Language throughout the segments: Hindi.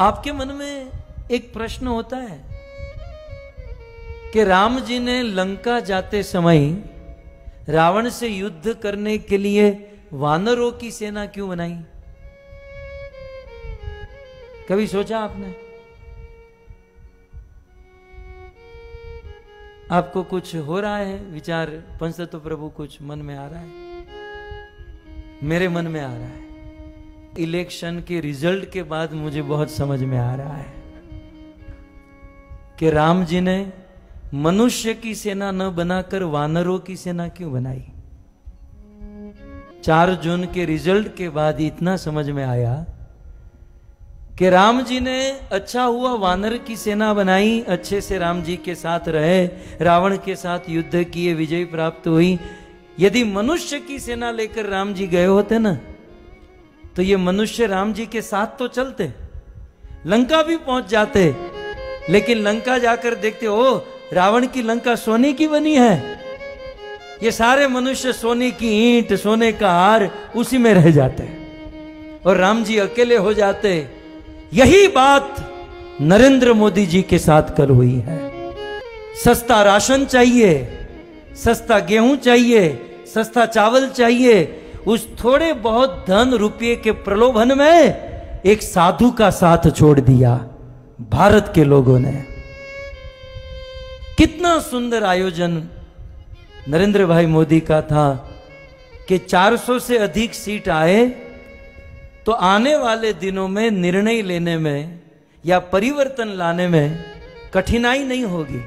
आपके मन में एक प्रश्न होता है कि राम जी ने लंका जाते समय रावण से युद्ध करने के लिए वानरों की सेना क्यों बनाई? कभी सोचा आपने? आपको कुछ हो रहा है? विचार पंचतत्व प्रभु कुछ मन में आ रहा है? मेरे मन में आ रहा है। इलेक्शन के रिज़ल्ट के बाद मुझे बहुत समझ में आ रहा है कि राम जी ने मनुष्य की सेना न बनाकर वानरों की सेना क्यों बनाई? चार जून के रिज़ल्ट के बाद इतना समझ में आया कि राम जी ने अच्छा हुआ वानर की सेना बनाई, अच्छे से राम जी के साथ रहे, रावण के साथ युद्ध किए, विजय प्राप्त हुई। यदि मनुष्य की सेना लेकर राम जी गए होते ना तो ये मनुष्य राम जी के साथ तो चलते, लंका भी पहुँच जाते, लेकिन लंका जाकर देखते हो रावण की लंका सोने की बनी है। ये सारे मनुष्य सोने की ईंट, सोने का हार उसी में रह जाते। और राम जी अकेले हो जाते। यही बात नरेंद्र मोदी जी के साथ कल हुई है। सस्ता राशन चाहिए, सस्ता गेहूँ चाहिए, सस्ता चावल चाहिए उस थोड़े बहुत धन रुपये के प्रलोभन में एक साधु का साथ छोड़ दिया भारत के लोगों ने। कितना सुंदर आयोजन नरेंद्र भाई मोदी का था कि 400 से अधिक सीट आए तो आने वाले दिनों में निर्णय लेने में या परिवर्तन लाने में कठिनाई नहीं होगी।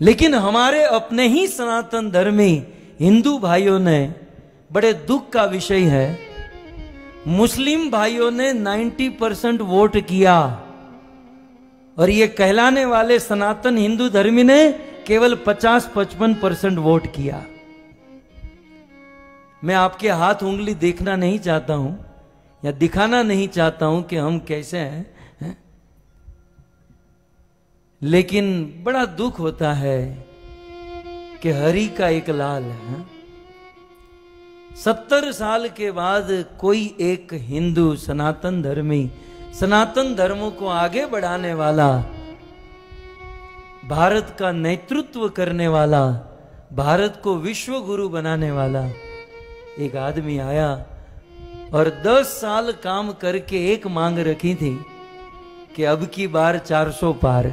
लेकिन हमारे अपने ही सनातन धर्मी हिंदू भाइयों ने, बड़े दुख का विषय है, मुस्लिम भाइयों ने 90 परसेंट वोट किया और ये कहलाने वाले सनातन हिंदू धर्मी ने केवल 50-55 परसेंट वोट किया मैं आपके हाथ उंगली देखना नहीं चाहता हूँ, या दिखाना नहीं चाहता हूँ कि हम कैसे हैं? लेकिन बड़ा दुख होता है कि हरि का एक लाल है। सत्तर साल के बाद कोई एक हिंदू सनातन धर्मी सनातन धर्मों को आगे बढ़ाने वाला, भारत का नेतृत्व करने वाला, भारत को विश्व गुरु बनाने वाला, एक आदमी आया और दस साल काम करके एक मांग रखी थी कि अब की बार 400 पार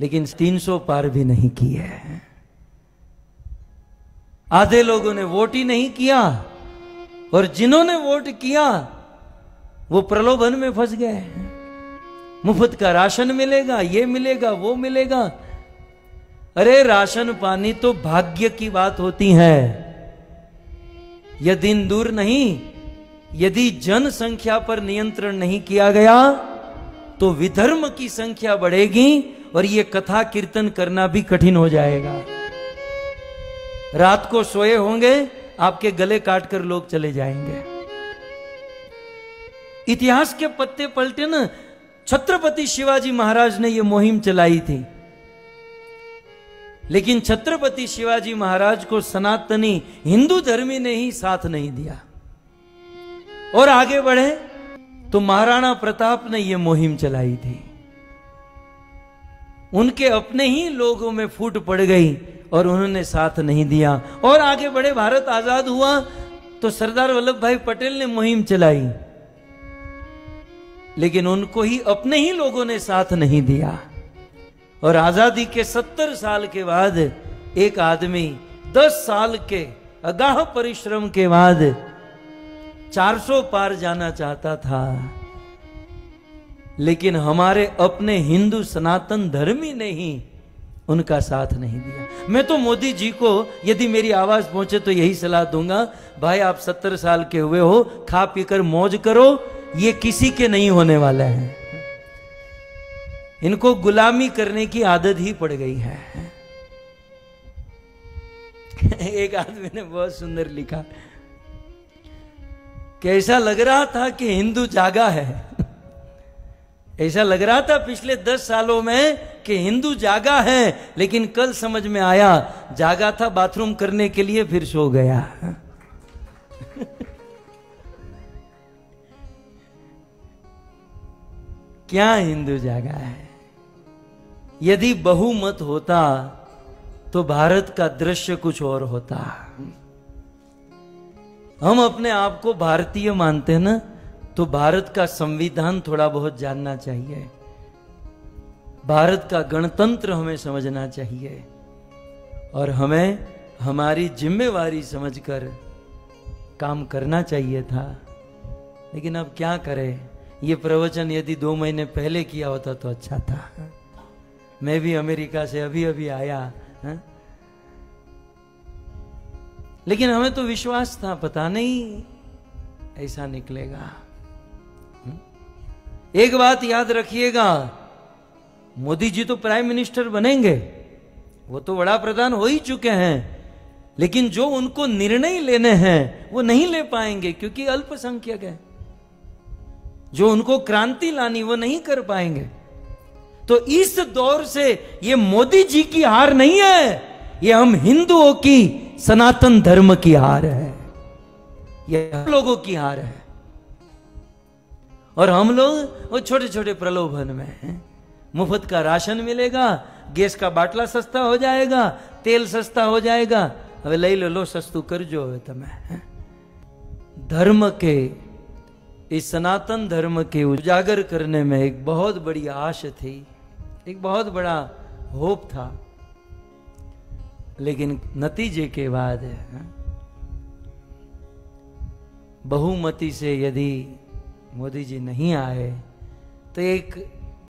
लेकिन 300 पार भी नहीं की है। आधे लोगों ने वोट ही नहीं किया और जिन्होंने वोट किया, वो प्रलोभन में फंस गए। मुफ़्त का राशन मिलेगा, ये मिलेगा, वो मिलेगा। अरे, राशन पानी तो भाग्य की बात होती है। यह दिन दूर नहीं, यदि जनसंख्या पर नियंत्रण नहीं किया गया तो विधर्म की संख्या बढ़ेगी और यह कथा कीर्तन करना भी कठिन हो जाएगा। रात को सोए होंगे, आपके गले काटकर लोग चले जाएँगे। इतिहास के पत्ते पलटे ना, छत्रपति शिवाजी महाराज ने यह मुहिम चलाई थी। लेकिन छत्रपति शिवाजी महाराज को सनातनी हिंदू धर्मी ने ही साथ नहीं दिया। और आगे बढ़े तो महाराणा प्रताप ने यह मुहिम चलाई थी। उनके अपने ही लोगों में फूट पड़ गई और उन्होंने साथ नहीं दिया। और आगे बढ़े, भारत आज़ाद हुआ तो सरदार वल्लभ भाई पटेल ने मुहिम चलाई। लेकिन उनको ही, अपने ही लोगों ने साथ नहीं दिया। और आज़ादी के सत्तर साल के बाद, एक आदमी दस साल के अगाह परिश्रम के बाद 400 पार जाना चाहता था। लेकिन हमारे अपने हिंदू सनातन धर्मी ने ही उनका साथ नहीं दिया। मैं तो मोदी जी को यदि मेरी आवाज़ पहुँचे तो यही सलाह दूँगा, भाई, आप सत्तर साल के हुए हो, खा पीकर मौज करो, ये किसी के नहीं होने वाला है। इनको गुलामी करने की आदत ही पड़ गई है। एक आदमी ने बहुत सुंदर लिखा, कैसा लग रहा था कि हिंदू जागा है? ऐसा लग रहा था पिछले दस सालों में कि हिंदू जागा है, लेकिन कल समझ में आया, जागा था बाथरूम करने के लिए, फिर सो गया। क्या हिंदू जागा है? यदि बहुमत होता तो भारत का दृश्य कुछ और होता। हम अपने आप को भारतीय मानते हैं ना? तो भारत का संविधान थोड़ा बहुत जानना चाहिए। भारत का गणतंत्र हमें समझना चाहिए और हमें हमारी जिम्मेवारी समझकर काम करना चाहिए था। लेकिन अब क्या करें? ये प्रवचन यदि दो महीने पहले किया होता तो अच्छा था। मैं भी अमेरिका से अभी अभी आया, है? लेकिन हमें तो विश्वास था, पता नहीं, ऐसा निकलेगा। एक बात याद रखिएगा, मोदी जी तो प्राइम मिनिस्टर बनेंगे, वो तो बड़ा प्रधान हो ही चुके हैं, लेकिन जो उनको निर्णय लेने हैं, वो नहीं ले पाएँगे क्योंकि अल्पसंख्यक है। जो उनको क्रांति लानी, वो नहीं कर पाएँगे। तो इस दौर से ये मोदी जी की हार नहीं है, ये हम हिंदुओं की सनातन धर्म की हार है, ये हम लोगों की हार है। और हम लोग वो छोटे छोटे प्रलोभन में हैं। मुफ़्त का राशन मिलेगा, गैस का बाटला सस्ता हो जाएगा, तेल सस्ता हो जाएगा। अब ले लो लो सस्तु कर जो તમે धर्म के, इस सनातन धर्म के उजागर करने में एक बहुत बड़ी आश थी, एक बहुत बड़ा होप था। लेकिन नतीजे के बाद बहुमति से यदि मोदी जी नहीं आए तो एक